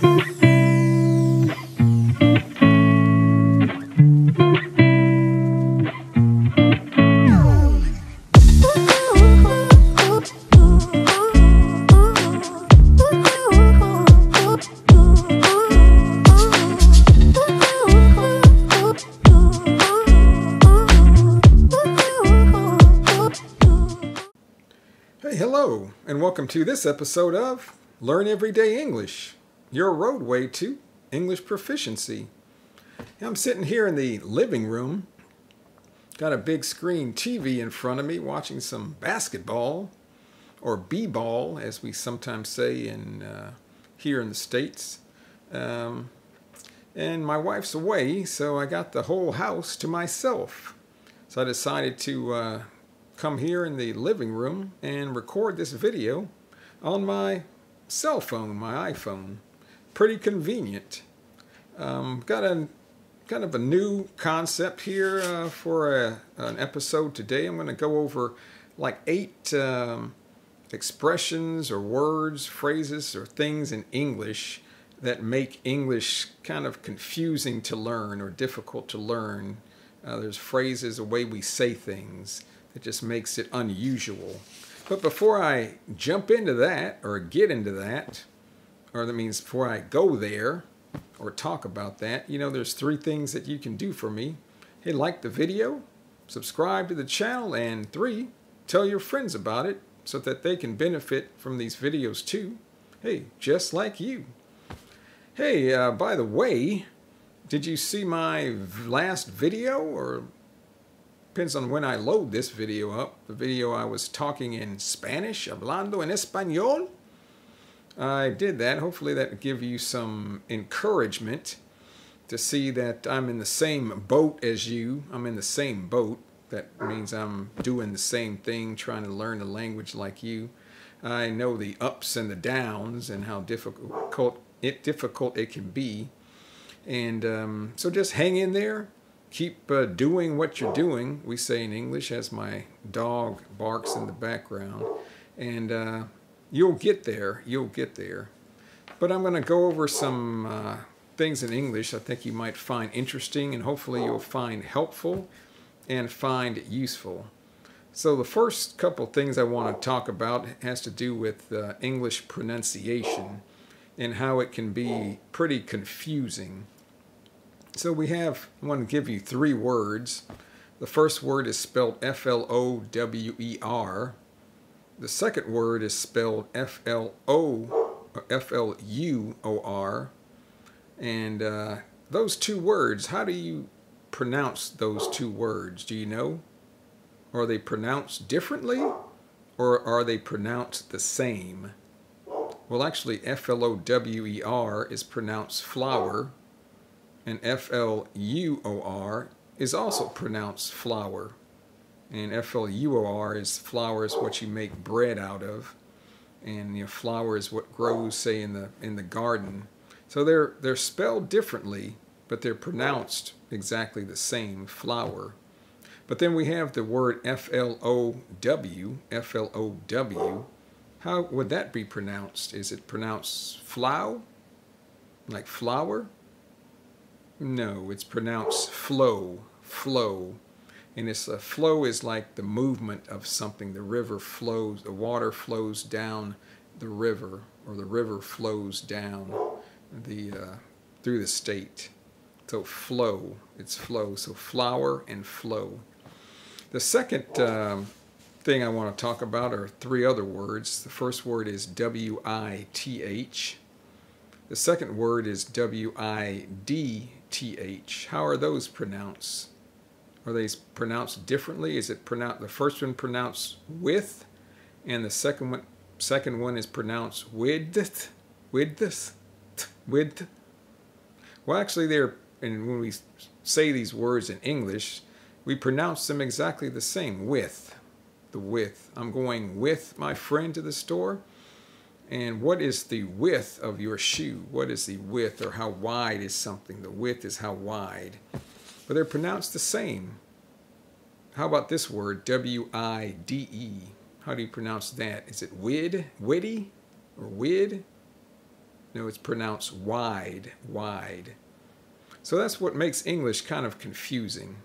Hey, hello, and welcome to this episode of Learn Everyday English, your roadway to English proficiency. I'm sitting here in the living room, got a big screen TV in front of me watching some basketball, or b-ball, as we sometimes say in uh, here in the States. Um, and my wife's away, so I got the whole house to myself. So I decided to uh, come here in the living room and record this video on my cell phone, my iPhone. Pretty convenient. Um, got a kind of a new concept here uh, for a, an episode today. I'm going to go over like eight um, expressions or words, phrases, or things in English that make English kind of confusing to learn or difficult to learn. Uh, there's phrases, a way we say things that just makes it unusual. But before I jump into that or get into that, or that means before I go there or talk about that, you know, there's three things that you can do for me. Hey, like the video, subscribe to the channel, and three, tell your friends about it so that they can benefit from these videos too. Hey, just like you. Hey, uh, by the way, did you see my last video or Depends on when I load this video up. The video I was talking in Spanish, hablando en español. I did that. Hopefully that will give you some encouragement to see that I'm in the same boat as you. I'm in the same boat. That means I'm doing the same thing, trying to learn the language like you. I know the ups and the downs and how difficult it difficult it can be. And um, so just hang in there keep uh, doing what you're doing, we say in English, as my dog barks in the background. And uh, you'll get there. You'll get there. But I'm going to go over some uh, things in English I think you might find interesting and hopefully you'll find helpful and find useful. So the first couple things I want to talk about has to do with uh, English pronunciation and how it can be pretty confusing. So we have, I want to give you three words. The first word is spelled F-L-O-W-E-R. The second word is spelled F-L-O, F-L-U-O-R. And uh, those two words, how do you pronounce those two words? Do you know? Are they pronounced differently or are they pronounced the same? Well, actually, F-L-O-W-E-R is pronounced flower and F-L-U-O-R is also pronounced flour. And F-L-U-O-R is flour is what you make bread out of. And you know, flower is what grows, say, in the in the garden. So they're they're spelled differently, but they're pronounced exactly the same, flour. But then we have the word F-L-O-W, F-L-O-W. How would that be pronounced? Is it pronounced flow, like flour? No, it's pronounced flow, flow. And it's a flow is like the movement of something. The river flows, the water flows down the river, or the river flows down the uh, through the state. So flow, it's flow. So flower and flow. The second um, thing I want to talk about are three other words. The first word is W-I-T-H. The second word is W I D T H. How are those pronounced? Are they pronounced differently? Is it pronounced the first one pronounced with, and the second one second one is pronounced with, with with. Well, actually, they're and when we say these words in English, we pronounce them exactly the same. With, the with. I'm going with my friend to the store. And what is the width of your shoe? What is the width or how wide is something? The width is how wide. But they're pronounced the same. How about this word, W-I-D-E? How do you pronounce that? Is it wid, witty, or wid? No, it's pronounced wide, wide. So that's what makes English kind of confusing.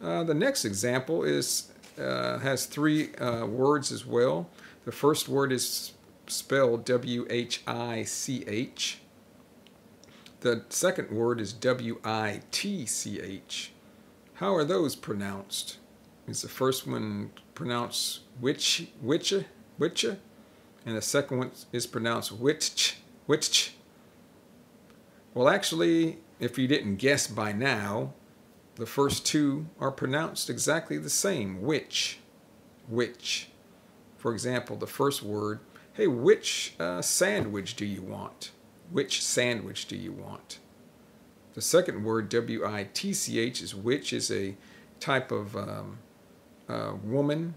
Uh, the next example is uh, has three uh, words as well. The first word is spelled W-H-I-C-H. The second word is W-I-T-C-H. How are those pronounced? Is the first one pronounced witch, which, which, and the second one is pronounced which, which. Well, actually, if you didn't guess by now, the first two are pronounced exactly the same. Which, which. For example, the first word, hey, which uh, sandwich do you want? Which sandwich do you want? The second word, W-I-T-C-H, is witch is a type of um, uh, woman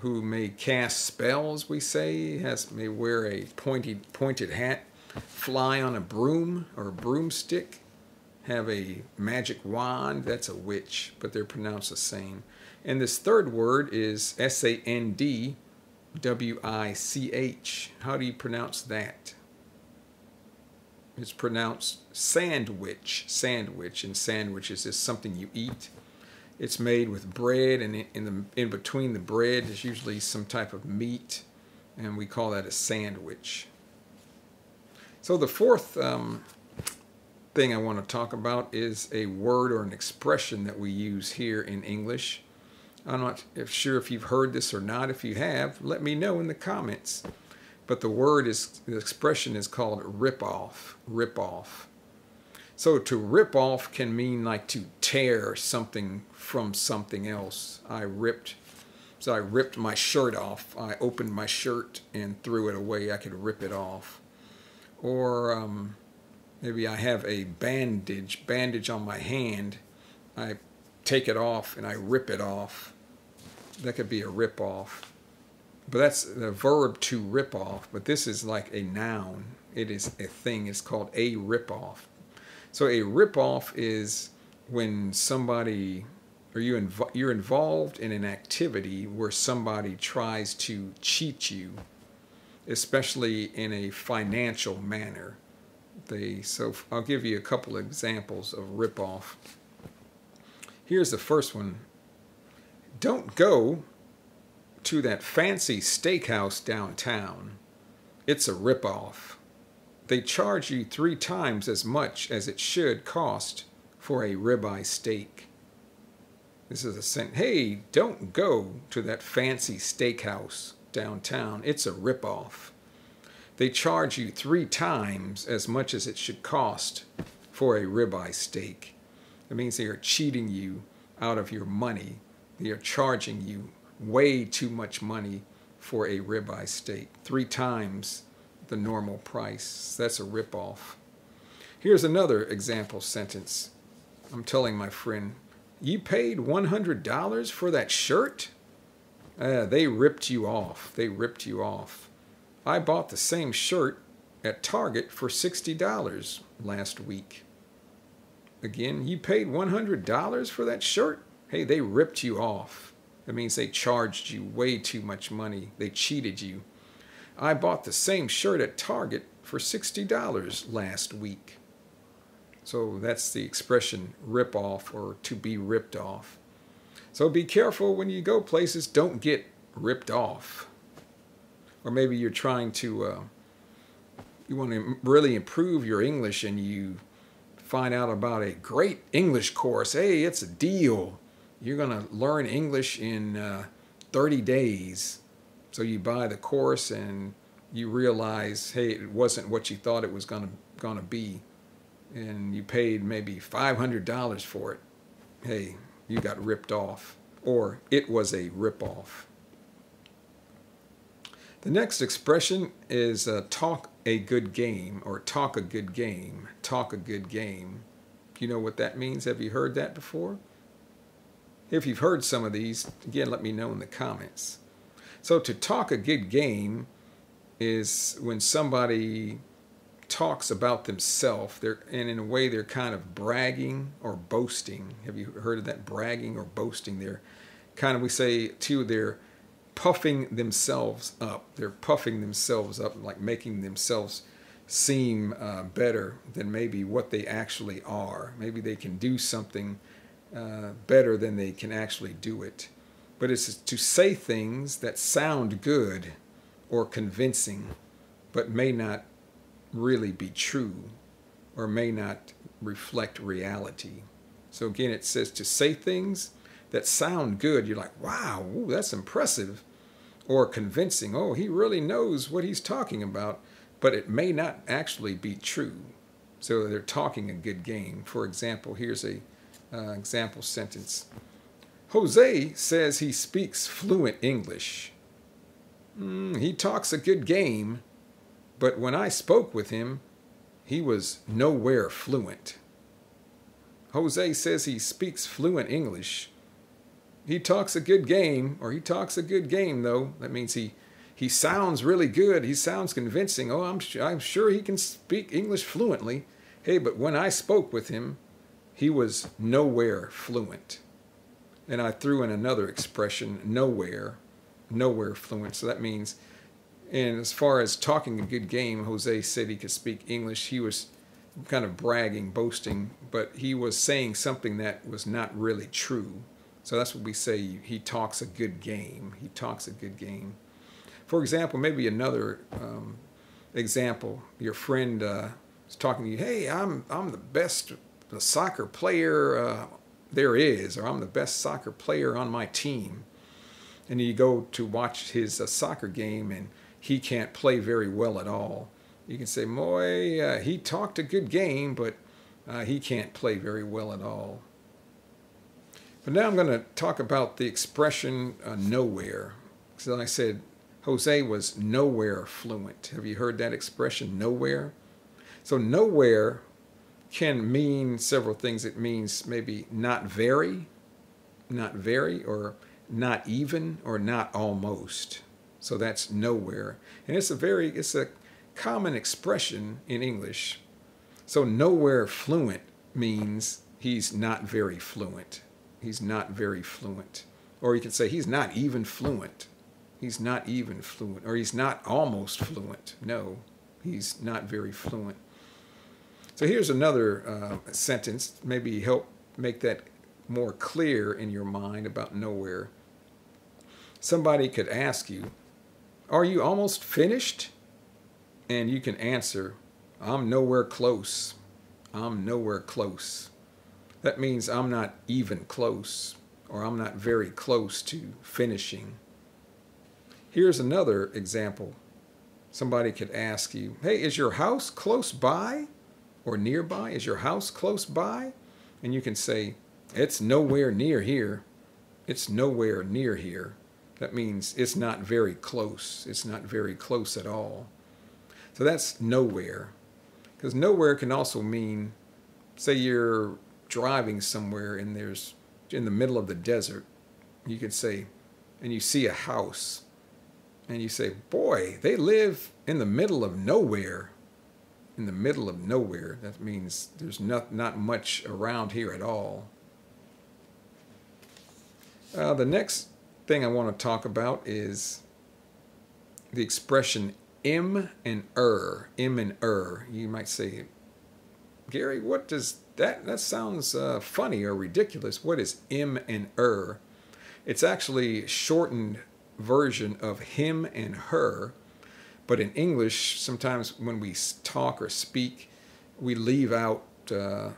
who may cast spells, we say, has may wear a pointed pointed hat, fly on a broom or a broomstick, have a magic wand. That's a witch, but they're pronounced the same. And this third word is S-A-N-D W-I-C-H. How do you pronounce that? It's pronounced sandwich, sandwich, and sandwiches is something you eat. It's made with bread, and in, the in between the bread is usually some type of meat, and we call that a sandwich. So the fourth um, thing I want to talk about is a word or an expression that we use here in English. I'm not sure if you've heard this or not. If you have, let me know in the comments. But the word is, the expression is called rip off, rip off. So to rip off can mean like to tear something from something else. I ripped, so I ripped my shirt off. I opened my shirt and threw it away. I could rip it off. Or um, maybe I have a bandage, bandage on my hand. I take it off and I rip it off that could be a rip off. But that's the verb to rip off, but this is like a noun. It is a thing. It's called a rip off. So a rip off is when somebody or you inv you're involved in an activity where somebody tries to cheat you, especially in a financial manner. They so I'll give you a couple examples of rip off. Here's the first one don't go to that fancy steakhouse downtown. It's a ripoff. They charge you three times as much as it should cost for a ribeye steak. This is a sentence. Hey, don't go to that fancy steakhouse downtown. It's a ripoff. They charge you three times as much as it should cost for a ribeye steak. That means they are cheating you out of your money they are charging you way too much money for a ribeye steak, three times the normal price. That's a ripoff. Here's another example sentence. I'm telling my friend, you paid $100 for that shirt? Uh, they ripped you off. They ripped you off. I bought the same shirt at Target for $60 last week. Again, you paid $100 for that shirt? hey, they ripped you off. That means they charged you way too much money. They cheated you. I bought the same shirt at Target for $60 last week. So that's the expression rip off or to be ripped off. So be careful when you go places, don't get ripped off. Or maybe you're trying to, uh, you want to really improve your English and you find out about a great English course. Hey, it's a deal you're going to learn English in uh, 30 days. So you buy the course and you realize, hey, it wasn't what you thought it was going to going to be, and you paid maybe $500 for it. Hey, you got ripped off, or it was a ripoff. The next expression is uh, talk a good game or talk a good game. Talk a good game. You know what that means? Have you heard that before? If you've heard some of these, again, let me know in the comments. So to talk a good game is when somebody talks about themselves, they're and in a way they're kind of bragging or boasting. Have you heard of that bragging or boasting? They're kind of we say too they're puffing themselves up. They're puffing themselves up, like making themselves seem uh, better than maybe what they actually are. Maybe they can do something uh, better than they can actually do it. But it's to say things that sound good or convincing, but may not really be true or may not reflect reality. So again, it says to say things that sound good. You're like, wow, ooh, that's impressive. Or convincing, oh, he really knows what he's talking about, but it may not actually be true. So they're talking a good game. For example, here's a uh, example sentence. Jose says he speaks fluent English. Mm, he talks a good game, but when I spoke with him, he was nowhere fluent. Jose says he speaks fluent English. He talks a good game, or he talks a good game, though. That means he, he sounds really good. He sounds convincing. Oh, I'm, I'm sure he can speak English fluently. Hey, but when I spoke with him, he was nowhere fluent. And I threw in another expression, nowhere, nowhere fluent. So that means, and as far as talking a good game, Jose said he could speak English. He was kind of bragging, boasting, but he was saying something that was not really true. So that's what we say he talks a good game. He talks a good game. For example, maybe another um, example, your friend uh, is talking to you, hey, I'm, I'm the best the soccer player uh, there is, or I'm the best soccer player on my team. And you go to watch his uh, soccer game and he can't play very well at all. You can say, Moy, uh, he talked a good game, but uh, he can't play very well at all. But now I'm going to talk about the expression uh, nowhere. So I said, Jose was nowhere fluent. Have you heard that expression, nowhere? So nowhere can mean several things. It means maybe not very, not very, or not even, or not almost. So that's nowhere. And it's a very, it's a common expression in English. So nowhere fluent means he's not very fluent. He's not very fluent. Or you can say he's not even fluent. He's not even fluent. Or he's not almost fluent. No, he's not very fluent. So here's another uh, sentence, maybe help make that more clear in your mind about nowhere. Somebody could ask you, Are you almost finished? And you can answer, I'm nowhere close. I'm nowhere close. That means I'm not even close, or I'm not very close to finishing. Here's another example. Somebody could ask you, Hey, is your house close by? Or nearby? Is your house close by? And you can say, it's nowhere near here. It's nowhere near here. That means it's not very close. It's not very close at all. So that's nowhere. Because nowhere can also mean, say you're driving somewhere and there's in the middle of the desert, you could say, and you see a house, and you say, boy, they live in the middle of nowhere in the middle of nowhere. That means there's not, not much around here at all. Uh, the next thing I want to talk about is the expression M and er. M and er. You might say, Gary, what does that, that sounds uh, funny or ridiculous. What is M and er? It's actually shortened version of him and her but in English, sometimes when we talk or speak, we leave out uh,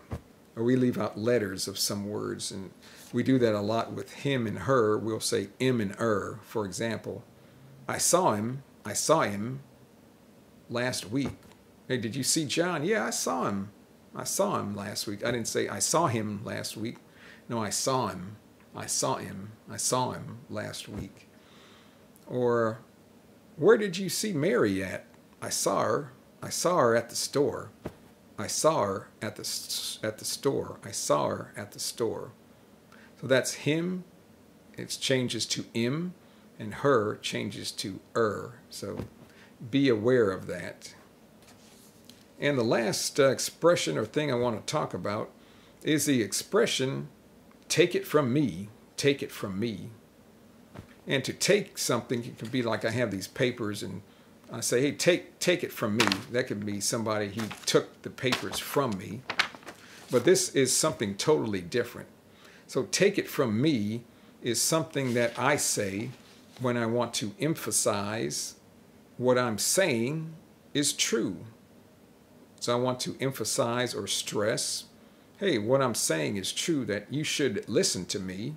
or we leave out letters of some words, and we do that a lot with him and her. We'll say im and er, for example. I saw him. I saw him last week. Hey, did you see John? Yeah, I saw him. I saw him last week. I didn't say I saw him last week. No, I saw him. I saw him. I saw him last week. Or where did you see Mary at? I saw her. I saw her at the store. I saw her at the, at the store. I saw her at the store. So that's him. It changes to im, and her changes to er. So be aware of that. And the last uh, expression or thing I want to talk about is the expression, take it from me, take it from me. And to take something, it can be like I have these papers and I say, hey, take, take it from me. That could be somebody, he took the papers from me. But this is something totally different. So take it from me is something that I say when I want to emphasize what I'm saying is true. So I want to emphasize or stress, hey, what I'm saying is true, that you should listen to me,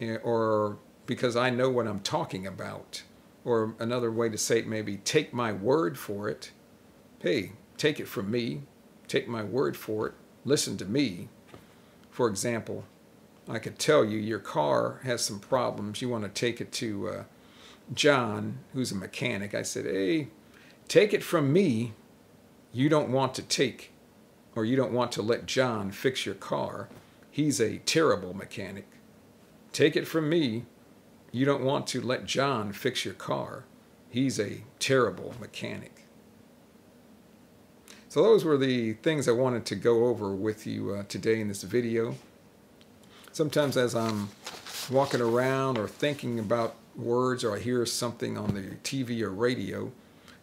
eh, or because I know what I'm talking about. Or another way to say it maybe take my word for it. Hey, take it from me. Take my word for it. Listen to me. For example, I could tell you your car has some problems. You want to take it to uh, John, who's a mechanic. I said, hey, take it from me. You don't want to take, or you don't want to let John fix your car. He's a terrible mechanic. Take it from me. You don't want to let John fix your car. He's a terrible mechanic. So those were the things I wanted to go over with you uh, today in this video. Sometimes as I'm walking around or thinking about words or I hear something on the TV or radio,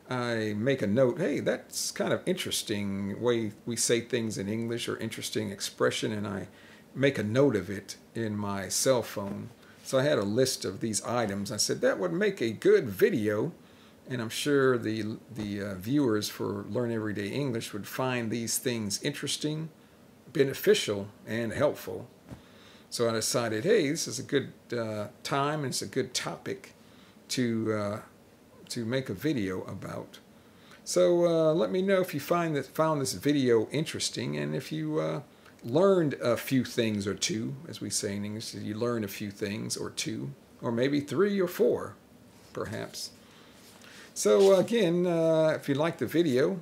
I make a note, hey, that's kind of interesting way we say things in English or interesting expression, and I make a note of it in my cell phone. So I had a list of these items. I said that would make a good video, and I'm sure the the uh, viewers for Learn Everyday English would find these things interesting, beneficial, and helpful. So I decided, hey, this is a good uh, time and it's a good topic to uh, to make a video about. So uh, let me know if you find that found this video interesting and if you uh, learned a few things or two, as we say in English, you learn a few things or two, or maybe three or four, perhaps. So again, uh, if you like the video,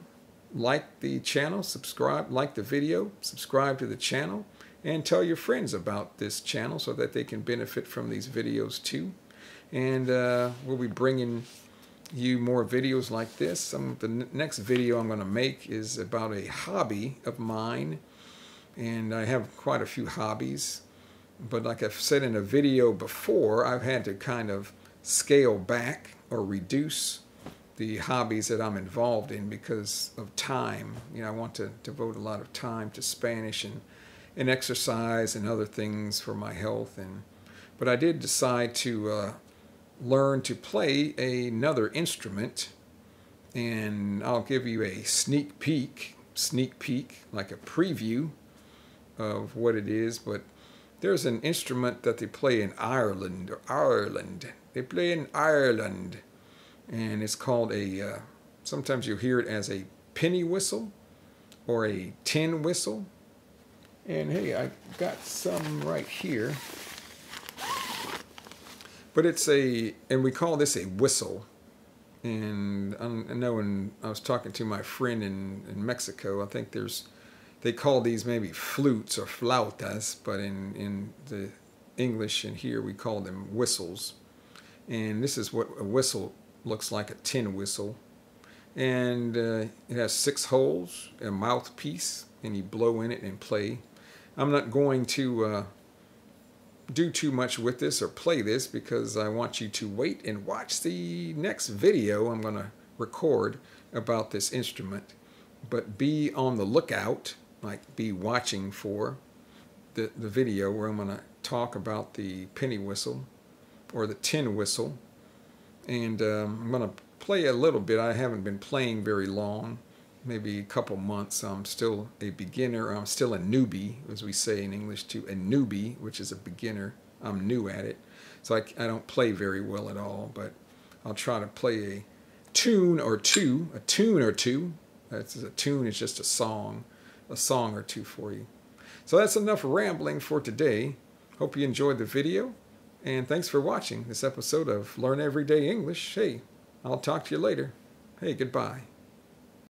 like the channel, subscribe, like the video, subscribe to the channel, and tell your friends about this channel so that they can benefit from these videos too. And uh, we'll be bringing you more videos like this. The next video I'm going to make is about a hobby of mine and I have quite a few hobbies. But like I've said in a video before, I've had to kind of scale back or reduce the hobbies that I'm involved in because of time. You know, I want to devote a lot of time to Spanish and, and exercise and other things for my health. And But I did decide to uh, learn to play another instrument and I'll give you a sneak peek, sneak peek, like a preview of what it is, but there's an instrument that they play in Ireland or Ireland. They play in Ireland, and it's called a. Uh, sometimes you hear it as a penny whistle or a tin whistle. And hey, I got some right here. But it's a, and we call this a whistle. And I know when I was talking to my friend in, in Mexico, I think there's they call these maybe flutes or flautas, but in, in the English and here we call them whistles. And this is what a whistle looks like, a tin whistle. And uh, it has six holes, a mouthpiece, and you blow in it and play. I'm not going to uh, do too much with this or play this because I want you to wait and watch the next video I'm going to record about this instrument. But be on the lookout like be watching for the, the video where I'm going to talk about the penny whistle or the tin whistle. And um, I'm going to play a little bit. I haven't been playing very long, maybe a couple months. I'm still a beginner. I'm still a newbie, as we say in English, to a newbie, which is a beginner. I'm new at it. So I, I don't play very well at all, but I'll try to play a tune or two, a tune or two. That's a tune is just a song a song or two for you. So that's enough rambling for today. Hope you enjoyed the video, and thanks for watching this episode of Learn Everyday English. Hey, I'll talk to you later. Hey, goodbye.